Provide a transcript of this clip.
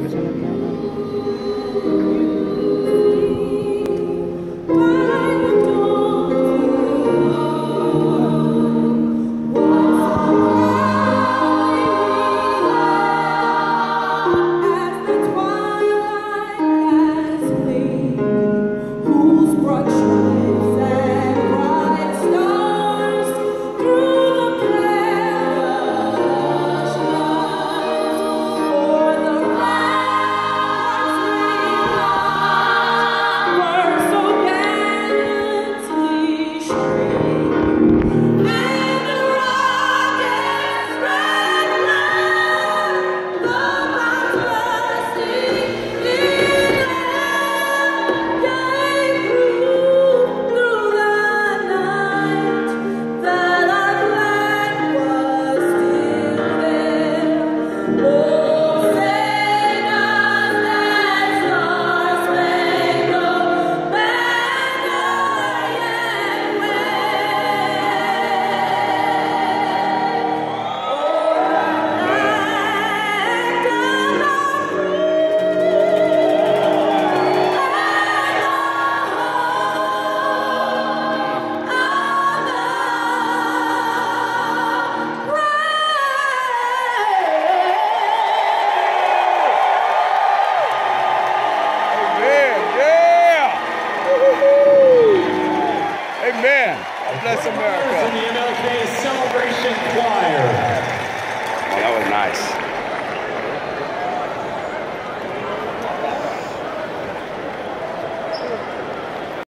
me suena. Amen. Amen. Bless America.